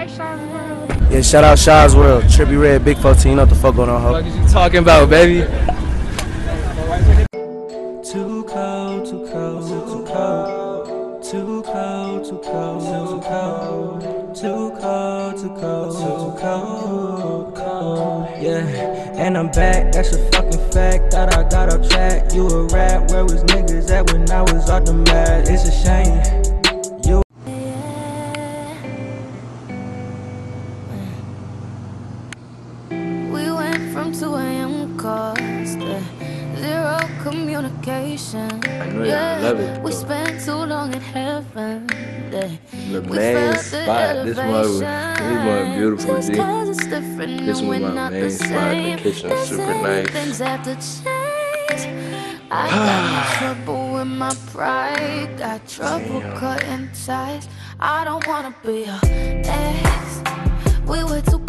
Bye, Shy's World. Yeah, shout out Shy's World, Trippy Red, Big 14. You know what the fuck going on, ho? What is you talking about, baby? Too cold, too cold, too cold. Too cold, too cold, too cold. Too cold, too cold, too cold, cold. Yeah, and I'm back, that's a fucking fact. Thought I got off track. You a rat, where was niggas at when I was off the mat? It's a shame. Communication. I know y'all love it, we spent too long in heaven. Yeah. The main spot. This one, this one beautiful, Just G. 'cause it's different This one my main the spot. The kitchen super nice. Things have to change. I got trouble with my pride. Got trouble cutting ties. I don't wanna be a ex. We were too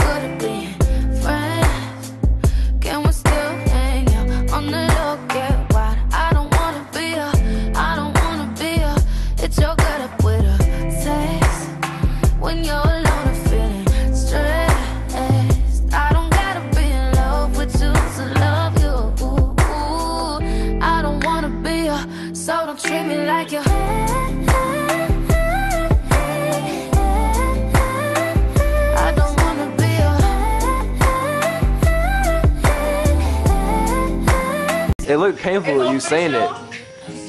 painful you saying it.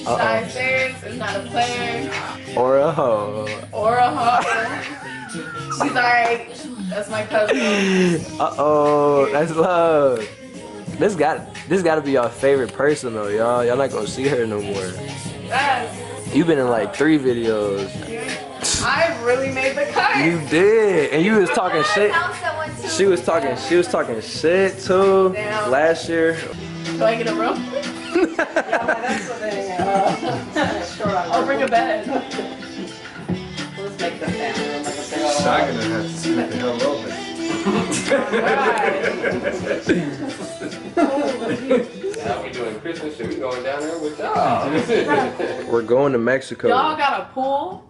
Shy Sayers is not a player Or a hoe. or a hoe. She's alright. That's my cousin. Uh oh, that's love. This got this got to be your favorite person though, y'all. Y'all not gonna see her no more. Yes. You've been in like three videos. I really made the cut. You did, and you was talking shit. She was talking. She was talking shit too Damn. last year. Do I get a room? I'll bring a bed. Not gonna have to sleep in hell open. Now we doing Christmas shit. We going down there with y'all. We're going to Mexico. Y'all got a pool?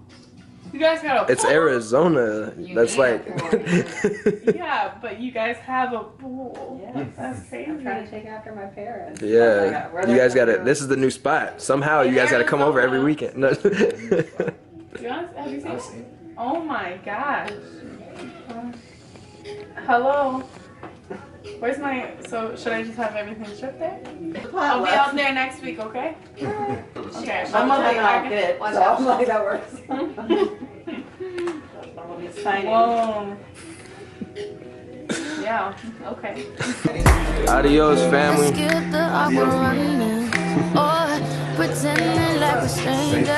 You guys got a It's pool? Arizona. That's like. Yeah, but you guys have a pool. That's crazy. I'm trying to take after my parents. yeah, Where you guys got from? to This is the new spot. Somehow you guys got to come over every weekend. No. You guys, have you seen it? Oh my gosh. Hello. Where's my, so should I just have everything shipped there? I'll be out there next week, okay? Okay, I'm mother gonna and I be, get it, so I'm like, that works. Signing. Whoa. Yeah, okay. Adios, Let's family. get the opera running. Or pretending like we're.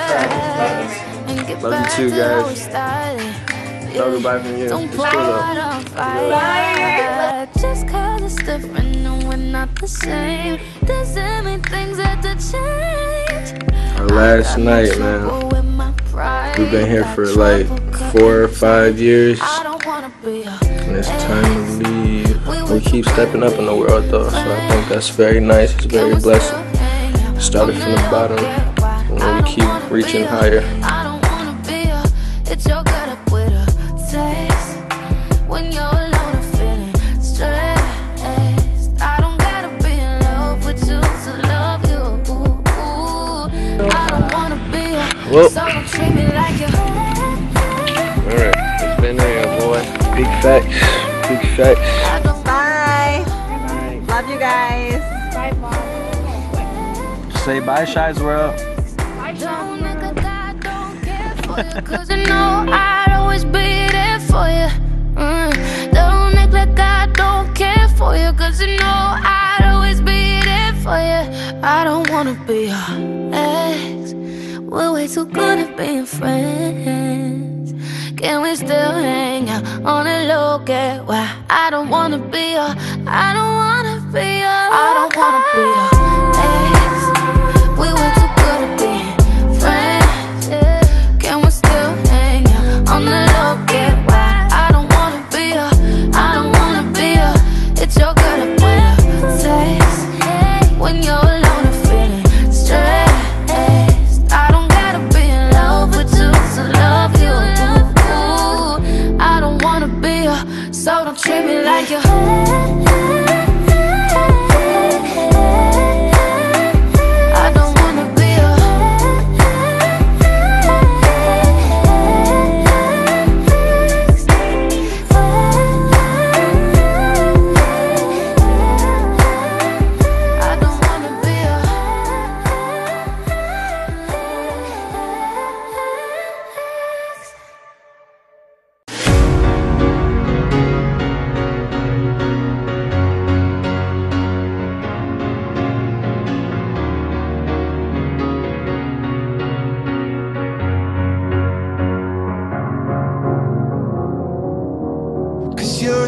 And get Love you back too, to how guys. we started. No goodbye from you. Don't It's put cool on fire. Just cause it's different and we're not the same. Doesn't mean things have to change. Our last night, man. We've been here for like four or five years, and it's time to leave. We keep stepping up in the world, though, so I think that's very nice. It's very blessed. Started from the bottom, and we keep reaching higher. Big facts. I don't Bye. Love you guys. Say bye, Shy's World. Don't nigga God don't care for you Cause you know I'd always be there for you mm. Don't act like I don't care for you Cause you know I'd always be there for you I don't wanna be your ex We're way too good at being friends Can we still hang out on the low Get why I don't wanna be your I don't wanna be your I don't wanna be your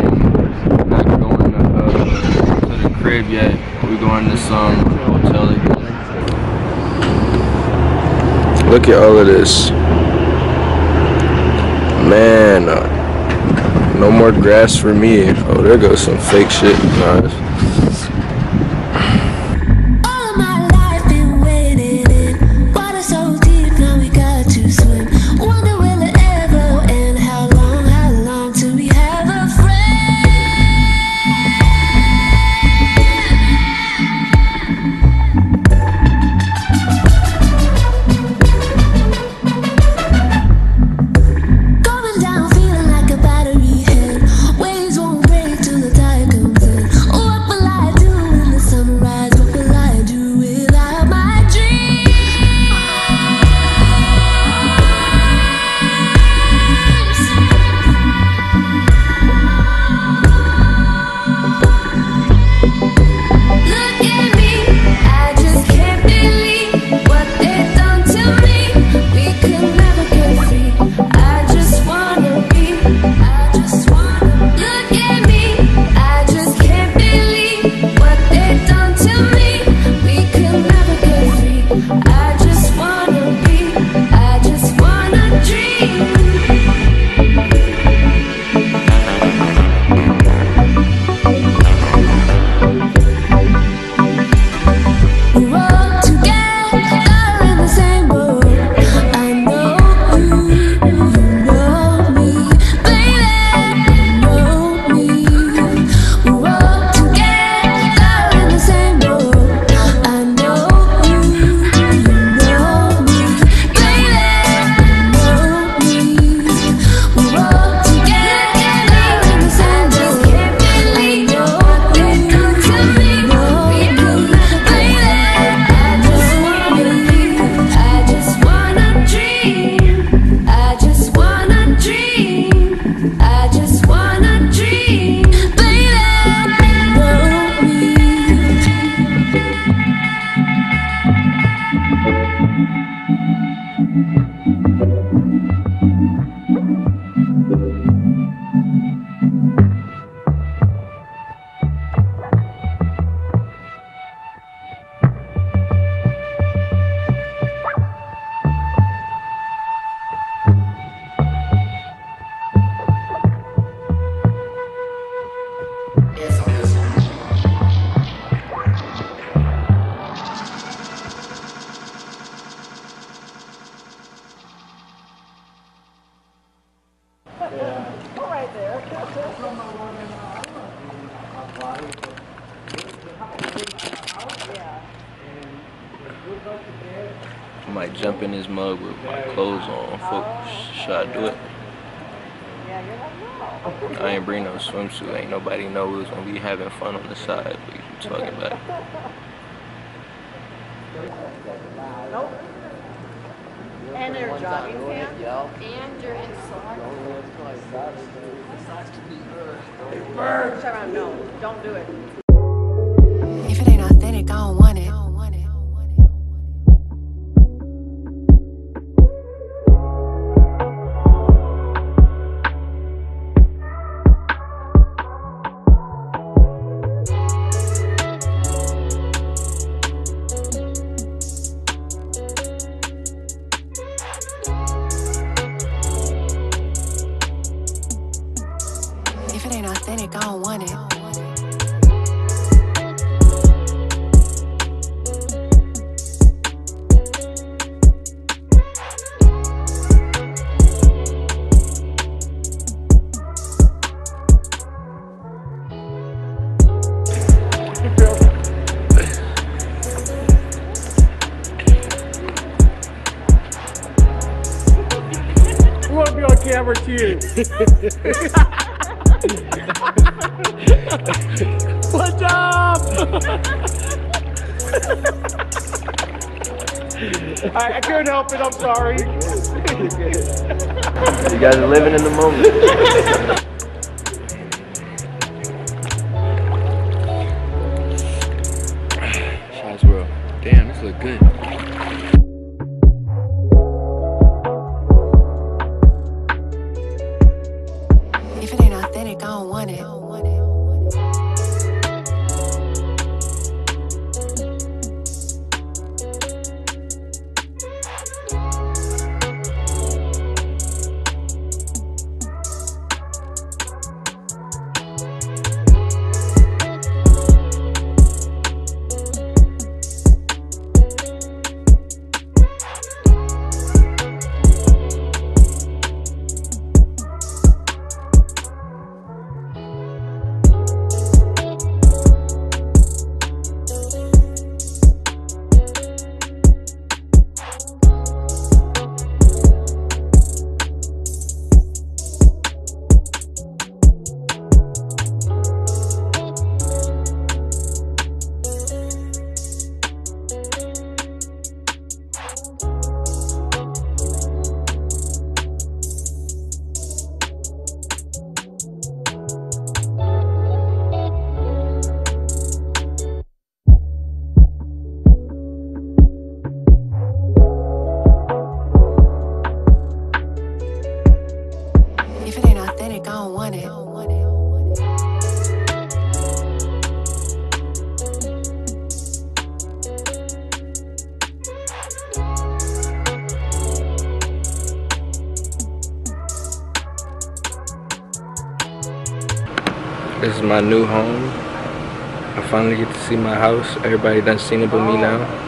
going. We're not going to, uh, to the crib yet. We're going to some hotel. Look at all of this. Man, uh, no more grass for me. Oh, there goes some fake shit. Nice. like jump in this mug with my clothes on. Fuck, should I do it? I ain't bring no swimsuit. Ain't nobody know we was gonna be having fun on the side. What you talking about? Nope. And your jogging pants and your socks. Socks to be earth. Turn around. No, don't do it. Too. Good job! I, I couldn't help it, I'm sorry. You guys are living in the moment. Shots world. Damn, this look good. My new home. I finally get to see my house. Everybody done seen it but me oh. now.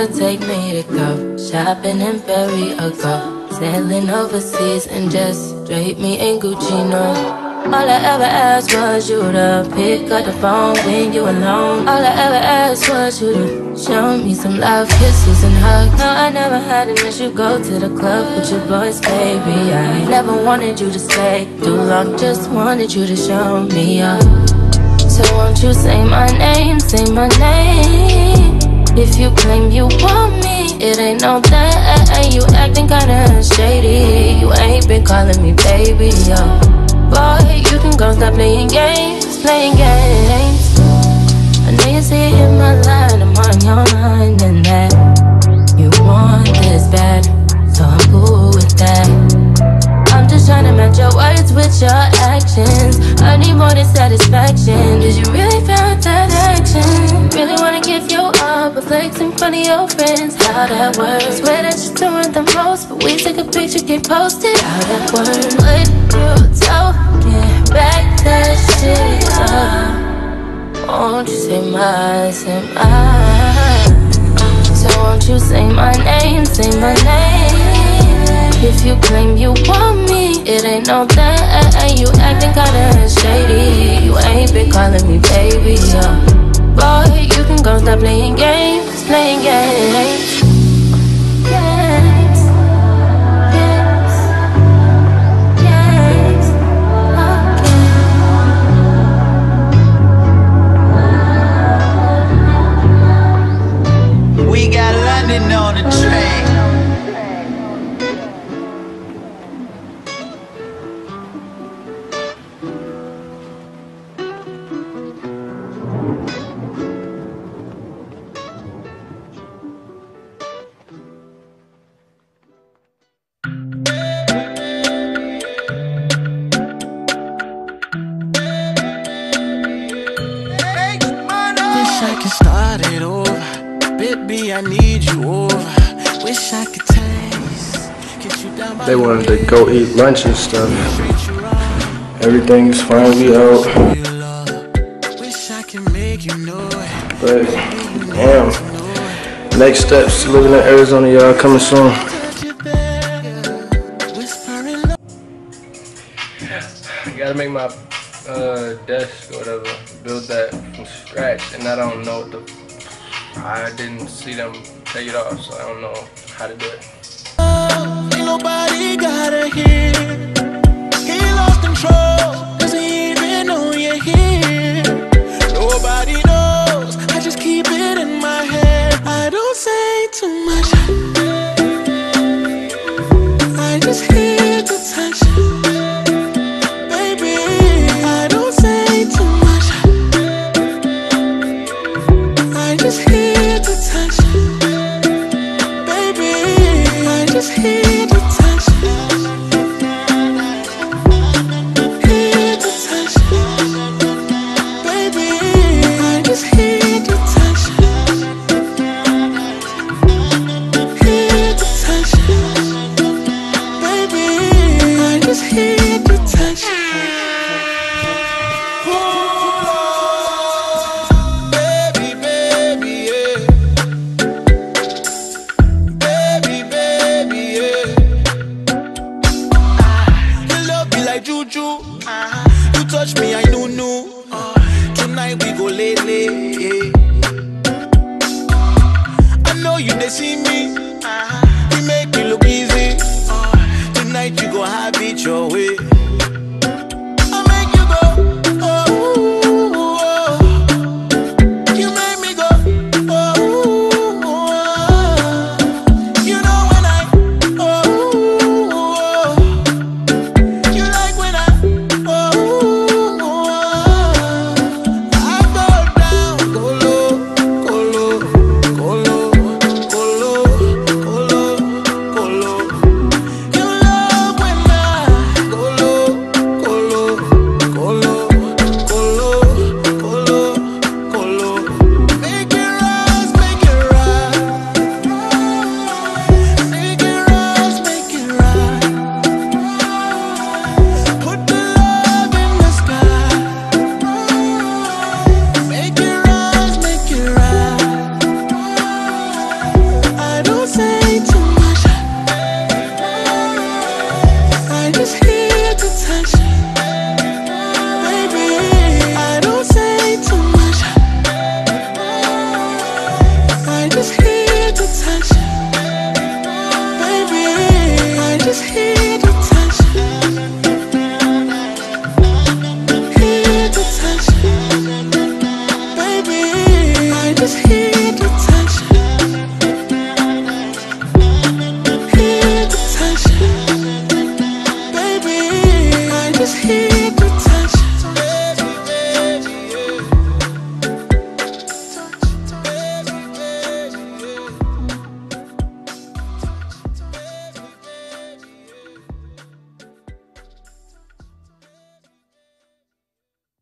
You to take me to go shopping in Paris or go sailing overseas and just drape me in Gucci? No. All I ever asked was you to pick up the phone when you alone. All I ever asked was you to show me some love, kisses and hugs. No, I never had an issue. Go to the club with your boys, baby. I never wanted you to stay too long. Just wanted you to show me up. So won't you say my name, say my name? If you claim you want me, it ain't no that. You acting kinda shady. You ain't been calling me baby, yo. Boy, you can go stop playing games, playing games. I know you see it in my line, I'm on your mind, and that you want this bad, so I'm cool with that. Trying to match your words with your actions. I need more than satisfaction. Did you really feel that action? Really wanna give you up, but flex in front of your friends. How that works? Swear that you're doing the most, but we take a picture, get posted. How that works? Would you tell? Get back that shit up. Won't you say my, say my? So won't you say my name, say my name? If you claim you want me, it ain't no that. You acting kinda shady. You ain't been calling me baby, yo. Boy, you can go stop playing games, playing. Games, They wanted to go eat lunch and stuff. Everything's we out. But damn. Next steps to living in Arizona, y'all coming soon. I gotta make my uh, desk or whatever, build that from scratch, and I don't know what the. I didn't see them take it off, so I don't know how to do it. Nobody gotta hear. He lost control, he even know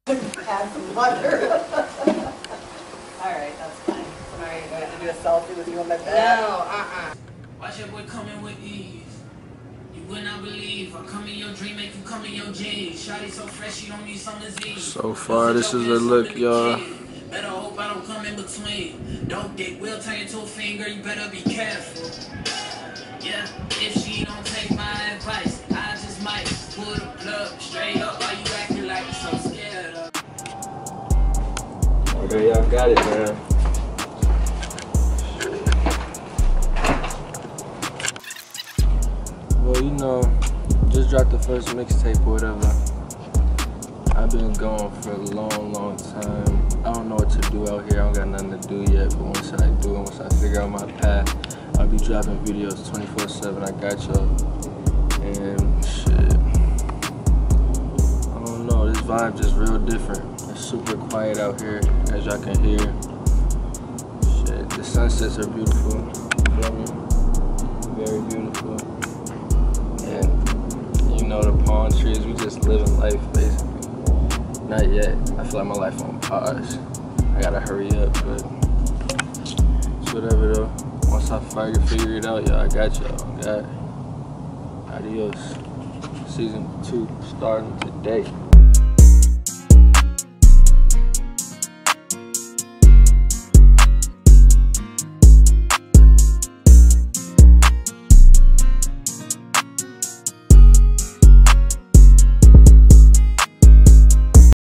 Add some butter. All right, that's fine. Now you're going to do a selfie with you on my bed? No, uh-uh. Watch your boy coming with ease. You would not believe I come in your dream, make you come in your jeans. Shotty so fresh, you don't need some disease. So far, this is a look, y'all. Better hope I don't come in between. Dope dick will turn you to a finger, you better be careful. Yeah, if she don't take my advice, I just might pull the plug straight up. Okay, y'all got it, man. Well, you know, just dropped the first mixtape or whatever. I've been gone for a long, long time. I don't know what to do out here. I don't got nothing to do yet. But once I do, once I figure out my path, I'll be dropping videos 24/7. I got y'all. And vibe just real different. It's super quiet out here, as y'all can hear. Shit, the sunsets are beautiful. Very beautiful. And you know the palm trees. We just living life basically. Not yet. I feel like my life on pause. I gotta hurry up, but it's whatever though. Once I figure it out, y'all, I got y'all. Got adios. Season two starting today.